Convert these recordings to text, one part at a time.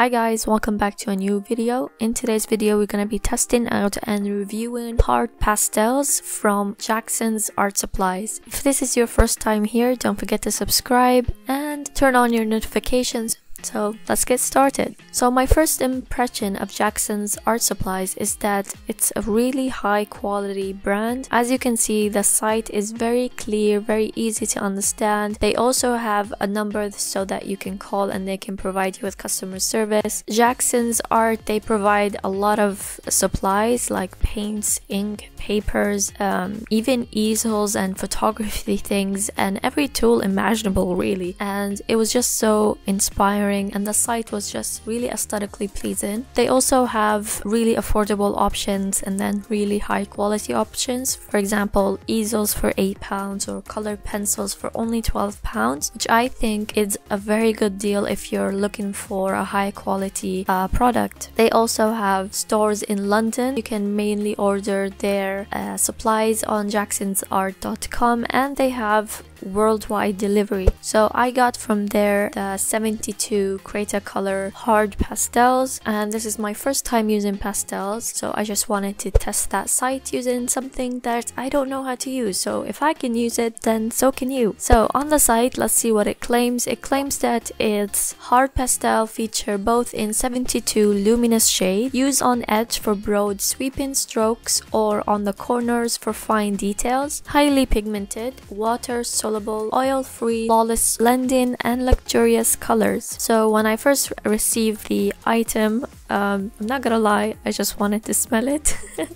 Hi guys, welcome back to a new video. In today's video, we're gonna be testing out and reviewing hard pastels from Jackson's Art Supplies. If this is your first time here, don't forget to subscribe and turn on your notifications so let's get started. So my first impression of Jackson's art supplies is that it's a really high quality brand. As you can see, the site is very clear, very easy to understand. They also have a number so that you can call and they can provide you with customer service. Jackson's art, they provide a lot of supplies like paints, ink, papers, um, even easels and photography things and every tool imaginable really. And it was just so inspiring and the site was just really aesthetically pleasing. They also have really affordable options and then really high quality options. For example, easels for 8 pounds or colored pencils for only 12 pounds, which I think is a very good deal if you're looking for a high quality uh, product. They also have stores in London. You can mainly order their uh, supplies on jacksonsart.com and they have worldwide delivery. So I got from there the 72 Cretacolor hard pastels and this is my first time using pastels so I just wanted to test that site using something that I don't know how to use so if I can use it then so can you. So on the site let's see what it claims. It claims that it's hard pastel feature both in 72 luminous shade, use on edge for broad sweeping strokes or on the corners for fine details, highly pigmented, water soluble soluble, oil-free, flawless blending, and luxurious colors. So when I first received the item, um, I'm not gonna lie, I just wanted to smell it.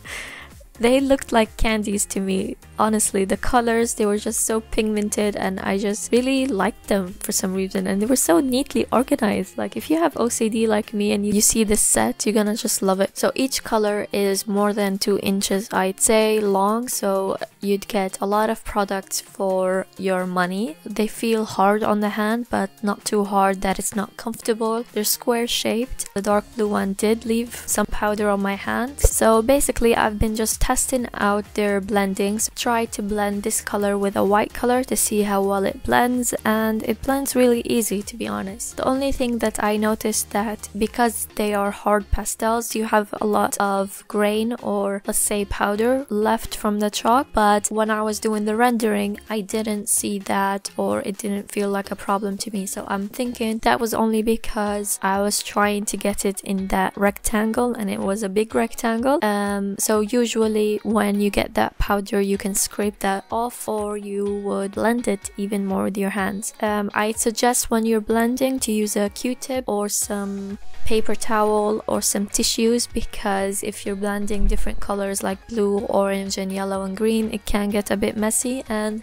they looked like candies to me. Honestly the colors they were just so pigmented and i just really liked them for some reason and they were so neatly organized. Like if you have ocd like me and you see this set you're gonna just love it. So each color is more than two inches i'd say long so you'd get a lot of products for your money. They feel hard on the hand but not too hard that it's not comfortable. They're square shaped. The dark blue one did leave some powder on my hand. So basically i've been just testing out their blendings. Try to blend this color with a white color to see how well it blends and it blends really easy to be honest. The only thing that I noticed that because they are hard pastels you have a lot of grain or let's say powder left from the chalk but when I was doing the rendering I didn't see that or it didn't feel like a problem to me. So I'm thinking that was only because I was trying to get it in that rectangle and it was a big rectangle. Um, so usually when you get that powder you can scrape that off or you would blend it even more with your hands. Um, I suggest when you're blending to use a q-tip or some paper towel or some tissues because if you're blending different colors like blue, orange and yellow and green it can get a bit messy and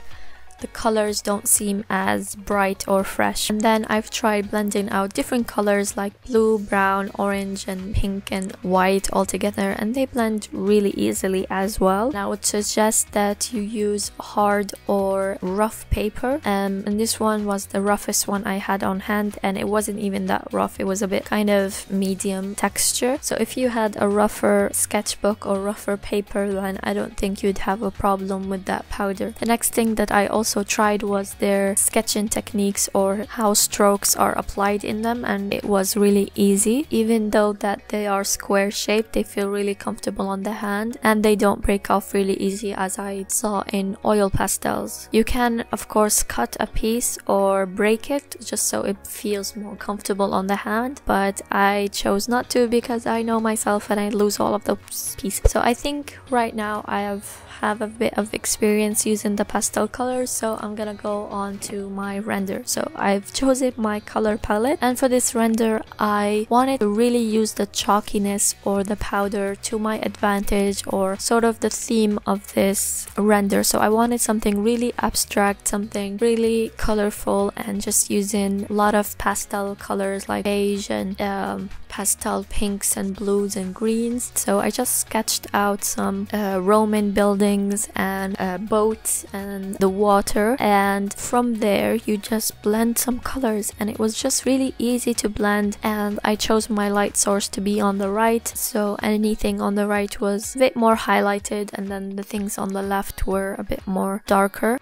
the colors don't seem as bright or fresh. And then I've tried blending out different colors like blue, brown, orange and pink and white all together and they blend really easily as well. And I would suggest that you use hard or rough paper um, and this one was the roughest one I had on hand and it wasn't even that rough. It was a bit kind of medium texture. So if you had a rougher sketchbook or rougher paper then I don't think you'd have a problem with that powder. The next thing that I also also tried was their sketching techniques or how strokes are applied in them and it was really easy even though that they are square shaped they feel really comfortable on the hand and they don't break off really easy as I saw in oil pastels. You can of course cut a piece or break it just so it feels more comfortable on the hand but I chose not to because I know myself and I lose all of those pieces. So I think right now I have have a bit of experience using the pastel colors so I'm gonna go on to my render. So I've chosen my color palette and for this render I wanted to really use the chalkiness or the powder to my advantage or sort of the theme of this render. So I wanted something really abstract something really colorful and just using a lot of pastel colors like beige and um, pastel pinks and blues and greens. So I just sketched out some uh, Roman buildings and uh, boats and the water and from there you just blend some colors and it was just really easy to blend and I chose my light source to be on the right so anything on the right was a bit more highlighted and then the things on the left were a bit more darker.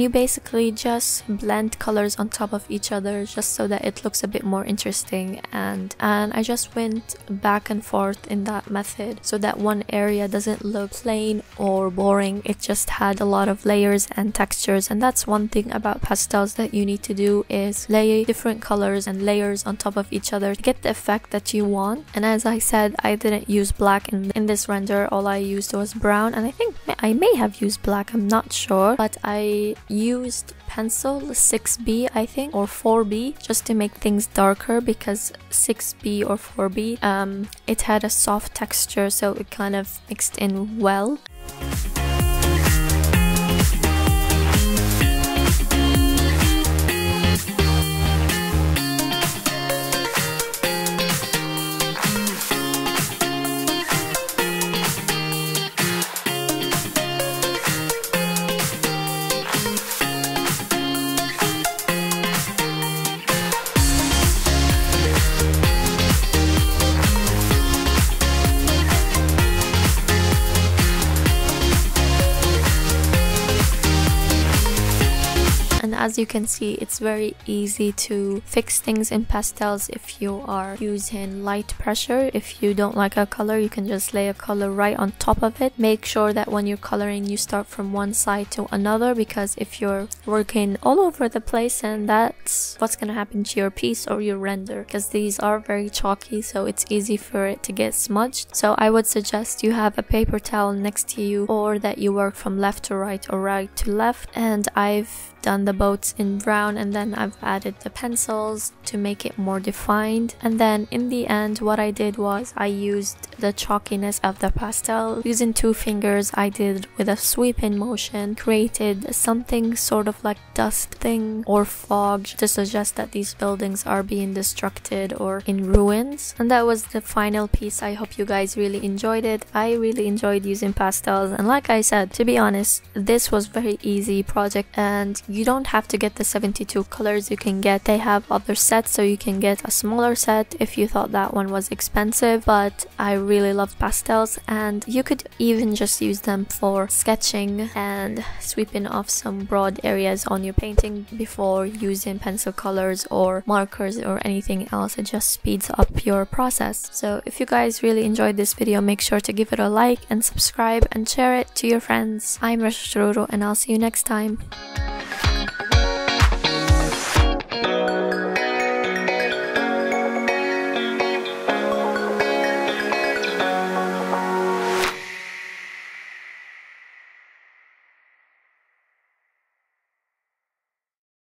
And you basically just blend colors on top of each other just so that it looks a bit more interesting. And and I just went back and forth in that method so that one area doesn't look plain or boring. It just had a lot of layers and textures. And that's one thing about pastels that you need to do is lay different colors and layers on top of each other to get the effect that you want. And as I said I didn't use black in, in this render. All I used was brown. And I think I may have used black. I'm not sure. But I used pencil 6B I think or 4B just to make things darker because 6B or 4B um, it had a soft texture so it kind of mixed in well. As you can see it's very easy to fix things in pastels if you are using light pressure. If you don't like a color you can just lay a color right on top of it. Make sure that when you're coloring you start from one side to another because if you're working all over the place and that's what's gonna happen to your piece or your render because these are very chalky so it's easy for it to get smudged. So I would suggest you have a paper towel next to you or that you work from left to right or right to left. And I've done the boats in brown and then I've added the pencils to make it more defined. And then in the end what I did was I used the chalkiness of the pastel. Using two fingers I did with a sweeping motion created something sort of like dust thing or fog to suggest that these buildings are being destructed or in ruins. And that was the final piece. I hope you guys really enjoyed it. I really enjoyed using pastels. And like I said to be honest this was very easy project and you don't have to get the 72 colors you can get. They have other sets so you can get a smaller set if you thought that one was expensive but I really love pastels and you could even just use them for sketching and sweeping off some broad areas on your painting before using pencil colors or markers or anything else. It just speeds up your process. So if you guys really enjoyed this video make sure to give it a like and subscribe and share it to your friends. I'm Rasha and I'll see you next time